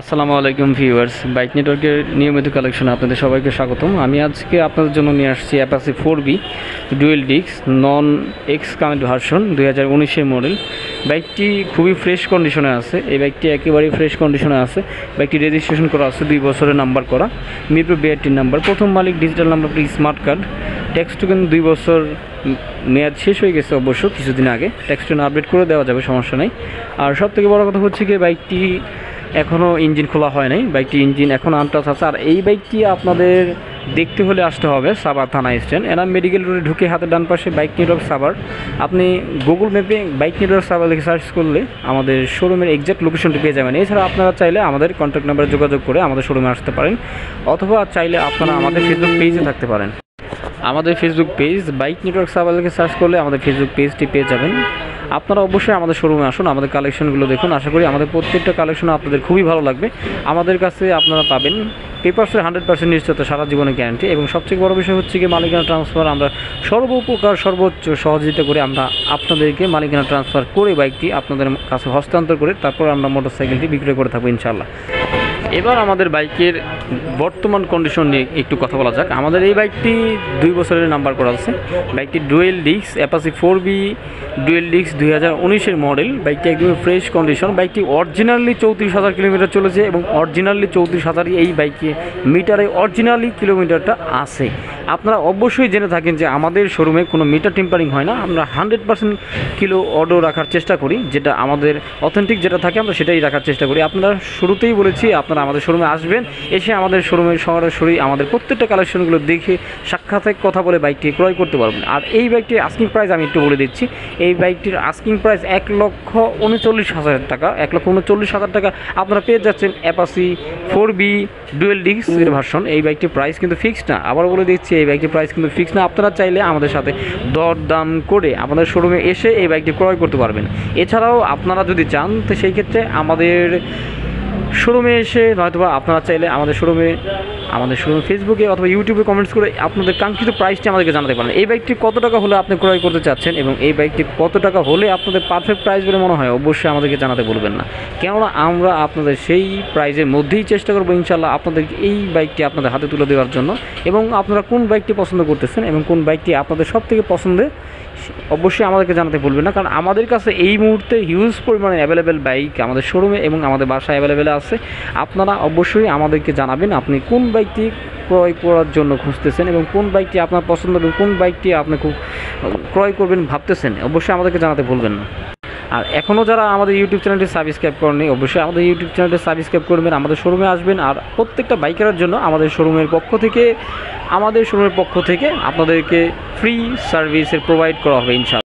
আসসালামু আলাইকুম viewers, bike নেটওয়ার্কের নিয়মিত কালেকশনে আপনাদের সবাইকে স্বাগতম। আমি আজকে আপনাদের জন্য নিয়ে আসছি অ্যাপাসি ফোর বি ডুয়েল ডিক্স নন এক্স কানেক্ট ভার্সন দুই হাজার মডেল। বাইকটি খুবই ফ্রেশ কন্ডিশনে আছে, এই বাইকটি একেবারেই ফ্রেশ কন্ডিশনে আছে। বাইকটি রেজিস্ট্রেশন করা আছে দুই বছরের নাম্বার করা, মিরপুর বিআরটির নাম্বার। প্রথম মালিক ডিজিটাল নাম্বারটি স্মার্ট কার্ড। ট্যাক্সটু কিন্তু দুই বছর মেয়াদ শেষ হয়ে গেছে অবশ্য, কিছুদিন আগে। ট্যাক্সটু আপডেট করে দেওয়া যাবে, সমস্যা নেই। আর সব থেকে বড় কথা হচ্ছে কি, বাইকটি এখনও ইঞ্জিন খোলা হয় নাই। বাইকটি ইঞ্জিন এখন আনটাচ আছে। আর এই বাইকটি আপনাদের দেখতে হলে আসতে হবে সাবার থানা স্ট্যান্ড। এনাম মেডিকেল রোডে ঢুকে হাতের ডান পাশে বাইক নেটওয়ার্ক সাবার আপনি গুগল ম্যাপে বাইক নেটওয়ার্ক সাবার লিখে সার্চ করলে আমাদের শোরুমের এক্সাক্ট লোকেশনটি পেয়ে যাবেন। এছাড়া আপনারা চাইলে আমাদের কন্ট্যাক্ট নাম্বারে যোগাযোগ করে আমাদের শোরুমে আসতে পারেন, অথবা চাইলে আপনারা আমাদের ফেসবুক পেজে থাকতে পারেন। আমাদের ফেসবুক পেজ বাইক নেটওয়ার্ক সাবালকে সার্চ করলে আমাদের ফেসবুক পেজটি পেয়ে যাবেন। আপনারা অবশ্যই আমাদের শোরুমে আসুন, আমাদের কালেকশনগুলো দেখুন। আশা করি আমাদের প্রত্যেকটা কালেকশন আপনাদের খুবই ভালো লাগবে। আমাদের কাছে আপনারা পাবেন পেপারসের হান্ড্রেড পার্সেন্ট নিশ্চয়তা, সারা জীবনের গ্যারান্টি এবং সবচেয়ে বড় বিষয় হচ্ছে কি মালিকানা ট্রান্সফার আমরা সর্বপ্রকার সর্বোচ্চ সহযোগিতা করে আমরা আপনাদেরকে মালিকানা ট্রান্সফার করে বাইকটি আপনাদের কাছে হস্তান্তর করে তারপর আমরা মোটরসাইকেলটি বিক্রয় করে থাকব ইনশাল্লাহ এবার আমাদের বাইকের বর্তমান কন্ডিশন নিয়ে একটু কথা বলা যাক। আমাদের এই বাইকটি দুই বছরের নাম্বার করা আছে। বাইকটি ডুয়েল ডিক্স অ্যাপাসি ফোর বি ডুয়েল ডিক্স দুই হাজার উনিশের মডেল বাইকটি একদমই ফ্রেশ কন্ডিশন বাইকটি অরিজিনালি চৌত্রিশ হাজার কিলোমিটার চলেছে এবং অরিজিনালি চৌত্রিশ হাজারই এই বাইকে মিটারে অরিজিনালি কিলোমিটারটা আছে। আপনারা অবশ্যই জেনে থাকেন যে আমাদের শোরুমে কোনো মিটার টেম্পারিং হয় না। আমরা হান্ড্রেড পার্সেন্ট কিলো অর্ডার রাখার চেষ্টা করি। যেটা আমাদের অথেন্টিক যেটা থাকে, আমরা সেটাই রাখার চেষ্টা করি। আপনারা শুরুতেই বলেছি, আপনারা আমাদের শোরুমে আসবেন, এসে আমাদের শোরুমে সরাসরি আমাদের প্রত্যেকটা কালেকশনগুলো দেখে সাক্ষাতে কথা বলে বাইকটি ক্রয় করতে পারবেন। আর এই বাইকটির আস্কিং প্রাইস আমি একটু বলে দিচ্ছি। এই বাইকটির আস্কিং প্রাইস এক লক্ষ উনচল্লিশ হাজার টাকা, এক লক্ষ উনচল্লিশ হাজার টাকা আপনারা পেয়ে যাচ্ছেন অ্যাপাসি ফোর বি ডুয়েল এর ভার্সন এই বাইকটির প্রাইস কিন্তু ফিক্সড না। আবার বলে দিচ্ছি, এই বাইকটির প্রাইস কিন্তু ফিক্সড না। আপনারা চাইলে আমাদের সাথে দর দাম করে আমাদের শোরুমে এসে এই বাইকটি ক্রয় করতে পারবেন। এছাড়াও আপনারা যদি চান, তো সেই ক্ষেত্রে আমাদের শোরুমে এসে নয়তোবা আপনারা চাইলে আমাদের শোরুমে আমাদের শোরুমে ফেসবুকে অথবা ইউটিউবে কমেন্টস করে আপনাদের কাঙ্ক্ষিত প্রাইসটি আমাদেরকে জানাতে পারেন। এই বাইকটি কত টাকা হলে আপনি ক্রয় করতে চাচ্ছেন এবং এই বাইকটি কত টাকা হলে আপনাদের পারফেক্ট প্রাইস বলে মনে হয়, অবশ্যই আমাদেরকে জানাতে বলবেন না। কেননা আমরা আপনাদের সেই প্রাইজের মধ্যেই চেষ্টা করব ইনশাল্লাহ আপনাদেরকে এই বাইকটি আপনাদের হাতে তুলে দেওয়ার জন্য এবং আপনারা কোন বাইকটি পছন্দ করতেছেন এবং কোন বাইকটি আপনাদের সব থেকে পছন্দের অবশ্যই আমাদেরকে জানাতে ভুলবেন না, কারণ আমাদের কাছে এই মুহূর্তে হিউজ পরিমাণে অ্যাভেলেবেল বাইক আমাদের শোরুমে এবং আমাদের বাসায় অ্যাভেলেবেল আছে। আপনারা অবশ্যই আমাদেরকে জানাবেন আপনি কোন বাইকটি ক্রয় করার জন্য খুঁজতেছেন এবং কোন বাইকটি আপনার পছন্দ এবং কোন বাইকটি আপনি খুব ক্রয় করবেন ভাবতেছেন, অবশ্যই আমাদেরকে জানাতে ভুলবেন না। আর এখনও যারা আমাদের ইউটিউব চ্যানেলটি সাবস্ক্রাইব করেনি অবশ্যই আমাদের ইউটিউব চ্যানেলটি সাবস্ক্রাইব করবেন, আমাদের শোরুমে আসবেন। আর প্রত্যেকটা বাইকারের জন্য আমাদের শোরুমের পক্ষ থেকে, আমাদের শোরুমের পক্ষ থেকে আপনাদেরকে ফ্রি সার্ভিসের প্রোভাইড করা হবে ইনশাআল্লাহ।